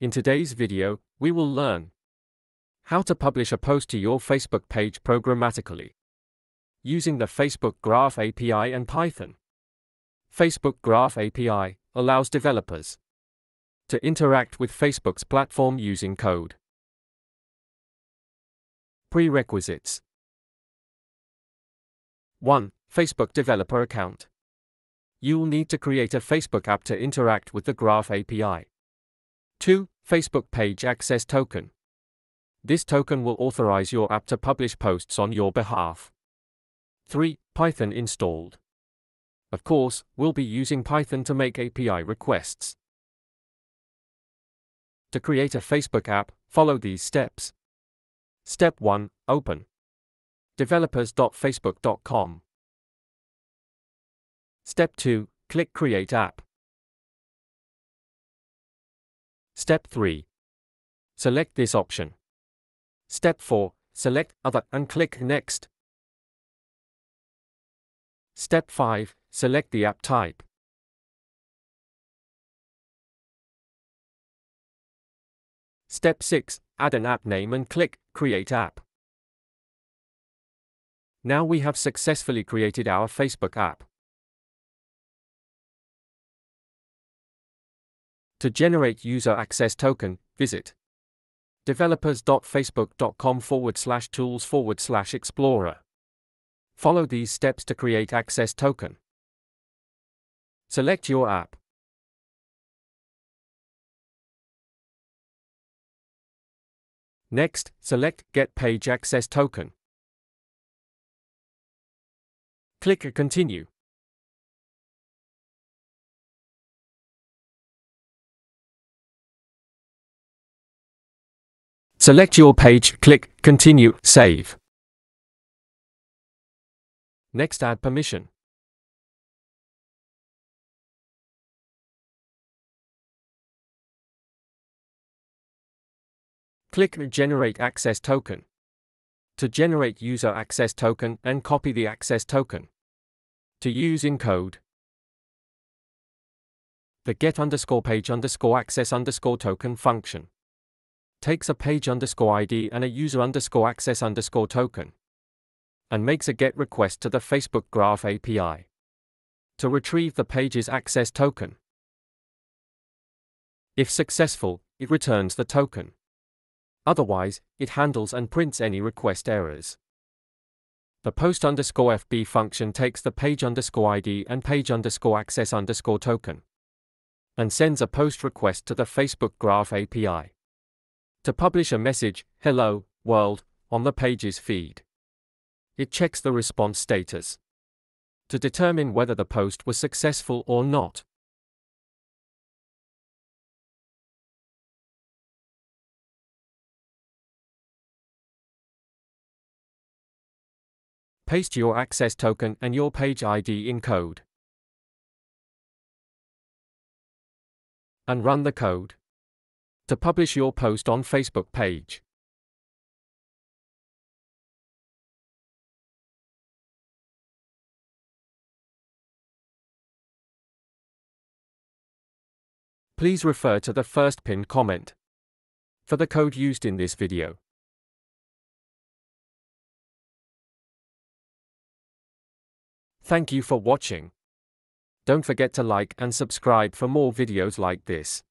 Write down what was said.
In today's video, we will learn how to publish a post to your Facebook page programmatically using the Facebook Graph API and Python. Facebook Graph API allows developers to interact with Facebook's platform using code. Prerequisites 1. Facebook developer account. You'll need to create a Facebook app to interact with the Graph API. 2. Facebook Page Access Token. This token will authorize your app to publish posts on your behalf. 3. Python installed. Of course, we'll be using Python to make API requests. To create a Facebook app, follow these steps. Step 1 Open developers.facebook.com. Step 2 Click Create App. Step 3 Select this option. Step 4 Select Other and click Next. Step 5 Select the app type. Step 6 Add an app name and click Create App. Now we have successfully created our Facebook app. To generate user access token, visit developers.facebook.com forward slash tools forward slash explorer. Follow these steps to create access token. Select your app. Next, select Get Page Access Token. Click Continue. Select your page, click Continue, Save. Next add permission. Click Generate Access Token. To generate user access token and copy the access token. To use in code. The get underscore page underscore access underscore token function takes a page underscore ID and a user underscore access underscore token and makes a GET request to the Facebook Graph API to retrieve the page's access token. If successful, it returns the token. Otherwise, it handles and prints any request errors. The post underscore FB function takes the page underscore ID and page underscore access underscore token and sends a post request to the Facebook Graph API to publish a message, Hello, World, on the page's feed. It checks the response status to determine whether the post was successful or not. Paste your access token and your page ID in code. And run the code. To publish your post on Facebook page. Please refer to the first pinned comment for the code used in this video. Thank you for watching. Don't forget to like and subscribe for more videos like this.